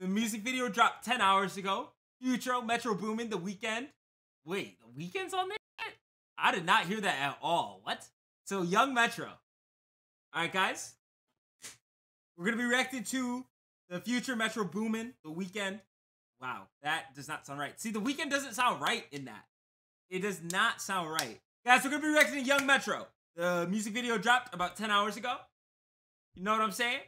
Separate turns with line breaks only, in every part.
The music video dropped 10 hours ago. Future, Metro Boomin, The Weeknd. Wait, The Weeknd's on there? I did not hear that at all. What? So, Young Metro. All right, guys. We're going to be reacting to the Future Metro Boomin, The Weeknd. Wow, that does not sound right. See, The Weeknd doesn't sound right in that. It does not sound right. Guys, we're going to be reacting to Young Metro. The music video dropped about 10 hours ago. You know what I'm saying?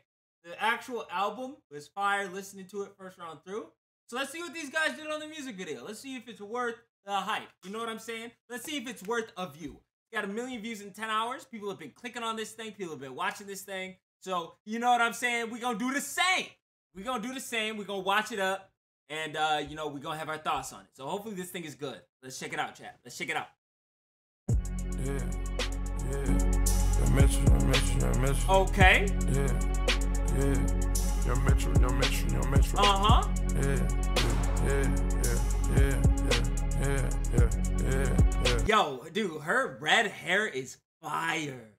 The actual album was fire listening to it first round through. So let's see what these guys did on the music video. Let's see if it's worth the hype. You know what I'm saying? Let's see if it's worth a view. Got a million views in 10 hours. People have been clicking on this thing. People have been watching this thing. So, you know what I'm saying? We're going to do the same. We're going to do the same. We're going to watch it up. And, uh, you know, we're going to have our thoughts on it. So hopefully this thing is good. Let's check it out, chat. Let's check it out.
Yeah, yeah. Your metro, your metro, your metro.
Okay.
Yeah, yeah. Your metro, your metro, your metro.
Uh-huh.
Yeah, yeah, yeah, yeah, yeah, yeah, yeah, yeah.
Yo, dude, her red hair is fire.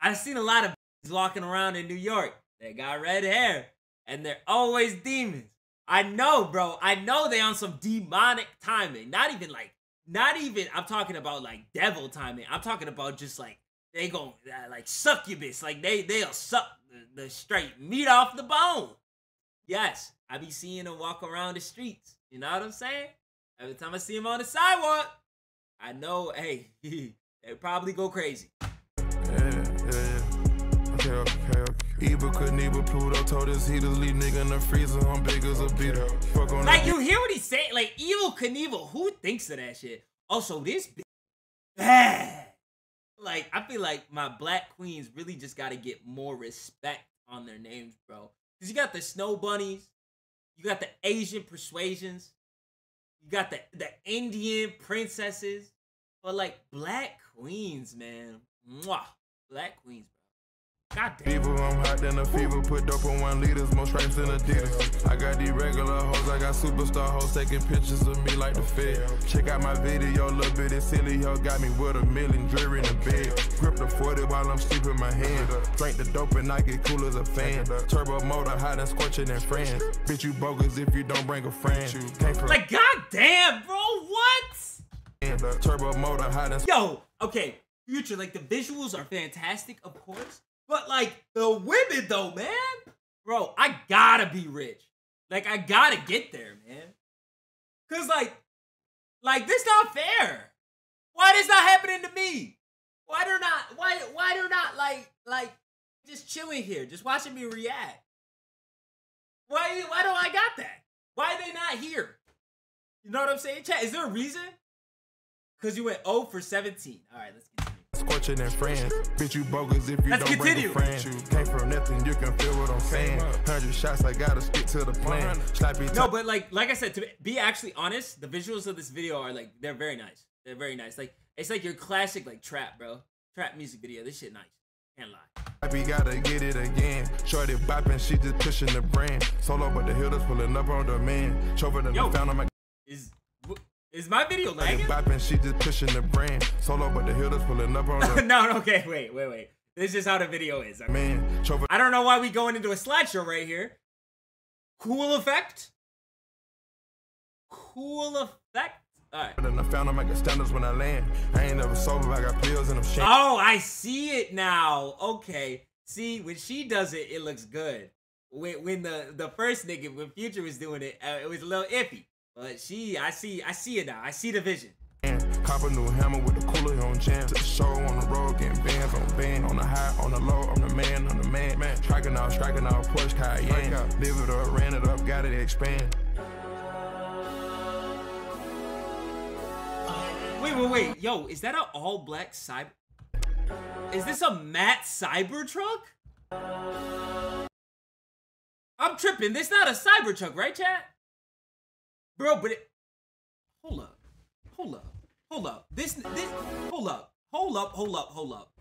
I've seen a lot of walking around in New York. They got red hair, and they're always demons. I know, bro. I know they on some demonic timing. Not even like, not even. I'm talking about like devil timing. I'm talking about just like they go uh, like succubus. Like they they'll suck the, the straight meat off the bone. Yes, I be seeing them walk around the streets. You know what I'm saying? Every time I see them on the sidewalk, I know, hey, they probably go crazy.
Yeah, yeah. Okay, okay, Knievel Pluto told us he to leave nigga in the freezer. I'm big as a beater. Fuck on
Like you hear what he's saying? Like Evil Knievel, who thinks of that shit? Also, this bitch bad. Like I feel like my black queens really just got to get more respect on their names, bro. Cause you got the Snow Bunnies, you got the Asian Persuasions, you got the the Indian princesses, but like black queens, man, Mwah. black queens. God damn.
Fever, I'm hot than a fever. Put dope on one liters, more stripes than Adidas. I got these regular hoes, I got superstar hoes taking pictures of me like the Fed. Check out my video, little bit of silly hoe got me with a million dreary in the bed. Grip the 40 while I'm sleeping my hand. Drink the dope and I get cool as a fan. Turbo motor, hot and scorching than friends. Bitch, you bogus if you don't bring a friend.
Like god damn, bro, what?
turbo motor, hot and
Yo, okay, future, like the visuals are fantastic, of course, but like the women though, man, bro, I gotta be rich. Like I gotta get there, man. Cause like, like this not fair. Why this not happening to me? Why they're not? Why why they're not like like just chilling here, just watching me react? Why why don't I got that? Why are they not here? You know what I'm saying, chat? Is there a reason? Cause you went 0 for 17. All right, let's continue.
Scorching than friends. Bitch, you bogus if you
Let's
don't
continue.
bring a friend. Came from nothing, you can feel what I'm saying. Hundred shots, I gotta stick to the plan. Slappy
No, but like like I said, to be actually honest, the visuals of this video are like they're very nice. They're very nice. Like it's like your classic like trap, bro. Trap music video. This shit nice. Can't lie.
Happy gotta get it again. Shorty bopping, she just pushing the brand. Solo, but the hitters pulling up on the man. Than the found on my
Is is my video lagging?
bopping, she just pushing the brand. Solo, but the hitters pulling up on the
no, okay, wait, wait, wait. This is how the video is. okay?
man. Chover
I don't know why we going into a slideshow right here. Cool effect. Cool effect. All right.
than the found on my standards when I land. I ain't never sober, I got pills in them shit.
Oh, I see it now. Okay. See, when she does it, it looks good. When when the the first nigga when Future was doing it, uh, it was a little iffy. But she, I see, I see it now. I see the vision.
Cop a new hammer with the cooler on jam. To the show on the road, getting bands on band. On the high, on the low, I'm the man, I'm the man. man. Striking out, striking out, Porsche Cayenne. Live it up, ran it up, got it expand.
Wait, wait, wait. Yo, is that an all black cyber? Is this a matte cyber truck? I'm tripping. This not a cyber truck, right, chat? Bro, but it. Hold up. Hold up. Hold up. This, this. Hold up. Hold up. Hold up. Hold up.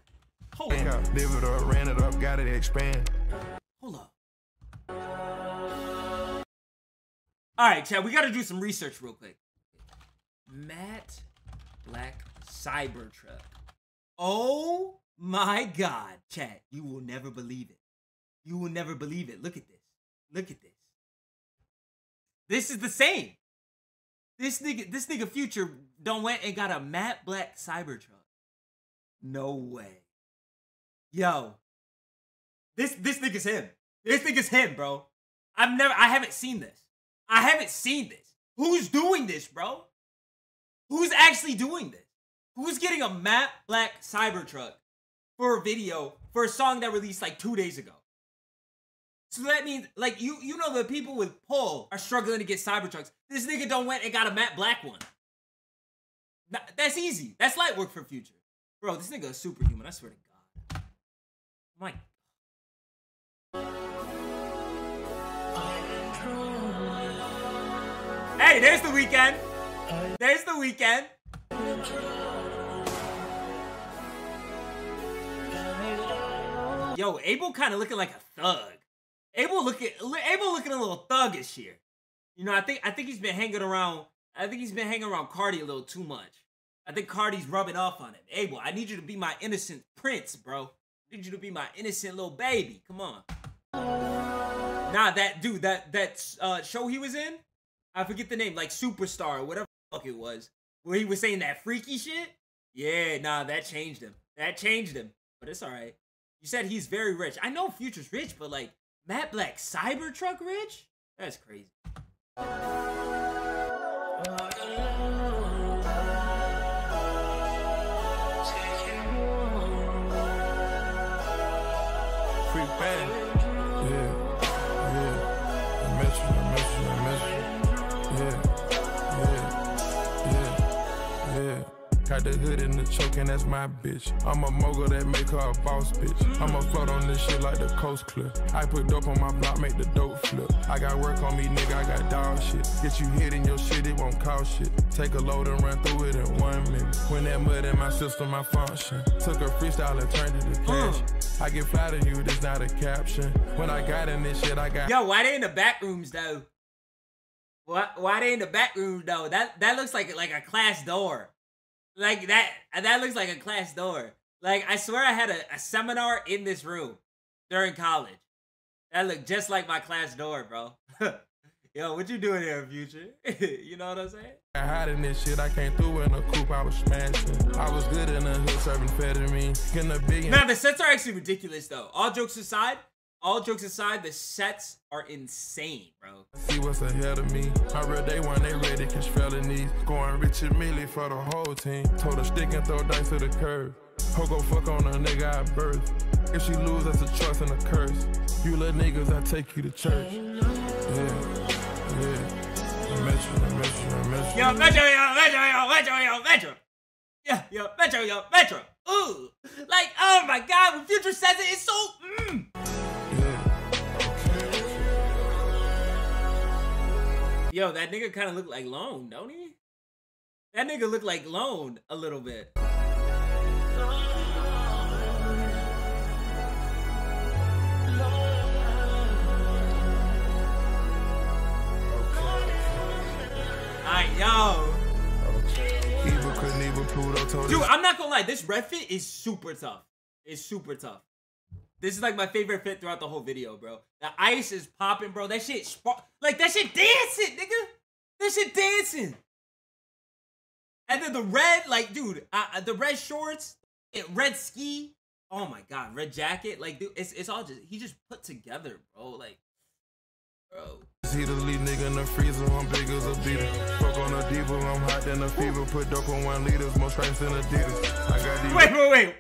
Hold up.
Live it up, ran it up, got it expand.
Hold up. All right, Chad, we got to do some research real quick. Matte Black Cybertruck. Oh my God, Chad, you will never believe it. You will never believe it. Look at this. Look at this. This is the same. This nigga, this nigga Future don't went and got a matte black Cybertruck. No way. Yo. This this nigga's him. This nigga's him, bro. I've never I haven't seen this. I haven't seen this. Who's doing this, bro? Who's actually doing this? Who's getting a matte black Cybertruck for a video for a song that released like two days ago? So that means, like, you you know the people with pull are struggling to get Cybertrucks. This nigga don't went and got a matte black one. That's easy. That's light work for future. Bro, this nigga is superhuman. I swear to God. Oh my god. Hey, there's the Weeknd. There's the Weeknd. Yo, Abel kind of looking like a thug. Abel looking, Abel looking a little thuggish here. You know, I think I think he's been hanging around. I think he's been hanging around Carti a little too much. I think Carti's rubbing off on him. Abel, I need you to be my innocent prince, bro. I need you to be my innocent little baby. Come on. Nah, that dude, that that uh, show he was in, I forget the name, like Superstar or whatever fuck it was, where he was saying that freaky shit. Yeah, nah, that changed him. That changed him. But it's all right. You said he's very rich. I know Future's rich, but like Matte Black Cybertruck rich? That's crazy.
The hood in the choke, and that's my bitch. I'm a mogul that make her a boss bitch. I'ma float on this shit like the coast cliff. I put dope on my block, make the dope flip. I got work on me, nigga, I got dog shit. Get you hit in your shit, it won't cost shit. Take a load and run through it in one minute. When that mud in my system, I function. Took a freestyle and turned it to cash. I get flattered you, this not a caption. When I got in this shit, I got.
Yo, why they in the back rooms though? Why why they in the back room though? That that looks like like a class door. Like that uh, that looks like a class door. Like I swear I had a, a seminar in this room during college. That looked just like my class door, bro. Yo, what you doing here, future? you know what I'm saying?
I hide in this shit, I came through in a coupe, I was smashing. I was good in the hood serving amphetamine. Getting a big
Now the sets are actually ridiculous though. All jokes aside, all jokes aside, the sets are insane, bro.
See what's ahead of me. I real day one, they ready catch felonies. Going Richard Mille for the whole team. Told her stick and throw dice to the curve. Ho go fuck on a nigga I birth. If she lose, that's a trust and a curse. You little niggas, I take you to church. Yeah, yeah. I met you, I met you, I met you.
Yo, Metro, yo, Metro, yo, Metro, yo, Metro. Yeah, yo, Metro, yo, Metro. Ooh. Like, oh my god, when Future says it, it's so mm. Yo, that nigga kind of look like Lone, don't he? That nigga look like Lone a little bit. Yo. Dude, I'm not gonna lie, this red fit is super tough. It's super tough. This is like my favorite fit throughout the whole video, bro. The ice is popping, bro. That shit, spark like that shit dancing, nigga. That shit dancing. And then the red, like, dude, uh, the red shorts, it, red ski. Oh my god, red jacket. Like, dude, it's it's all just he just put together, bro. Like, bro.
See the lead nigga in the freezer, I'm big as a beater. Fuck on a diva, I'm hot than a fever. Put dope on one liters, more stripes than Adidas. I got these.
Wait, wait, wait.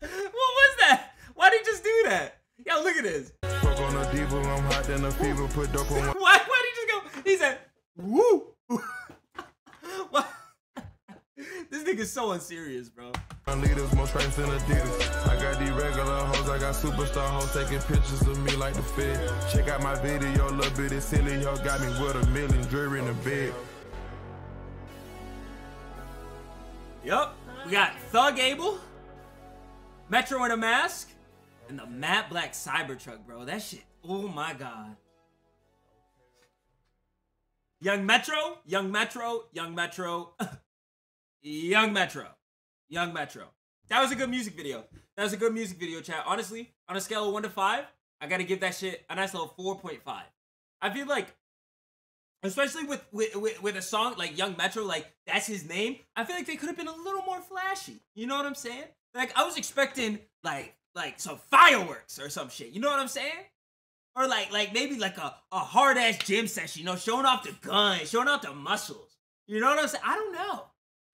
what was that? Why did he just do that? Yo, look at this.
Fuck on a diva, I'm hot than a fever. Put dope on one.
Why? Why did he just go? He said, "Woo." This nigga's so unserious, bro.
Leaders, more stripes than Adidas. I got these regular hoes, I got superstar hoes taking pictures of me like the Fed. Check out my video, little bit of silly, yo got me with a million jewelry in the bed.
Yup, we got Thug Abel, Metro in a mask, and the matte black Cybertruck, bro. That shit, oh my god. Young Metro, Young Metro, Young Metro, Young Metro, Young Metro. That was a good music video. That was a good music video, chat. Honestly, on a scale of 1 to 5, I gotta give that shit a nice little 4.5. I feel like, especially with with with, with a song like Young Metro, like that's his name. I feel like they could have been a little more flashy. You know what I'm saying? Like I was expecting like like some fireworks or some shit. You know what I'm saying? Or like like maybe like a, a hard ass gym session, you know, showing off the guns, showing off the muscles. You know what I'm saying? I don't know.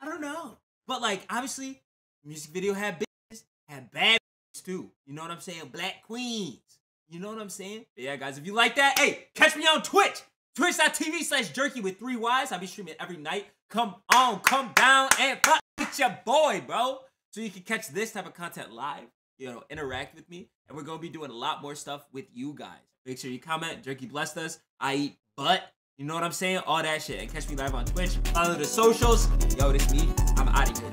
I don't know. But like obviously, music video had bitches, had bad bitches too. You know what I'm saying? Black queens. You know what I'm saying? But yeah, guys, if you like that, hey, catch me on Twitch. Twitch.tv slash jerky with three Y's. I'll be streaming every night. Come on, come down and fuck with your boy, bro. So you can catch this type of content live, you know, interact with me. And we're gonna be doing a lot more stuff with you guys. Make sure you comment. Jerky blessed us. I eat butt. You know what I'm saying? All that shit. And catch me live on Twitch. Follow the socials. Yo, this me. I'm out of here.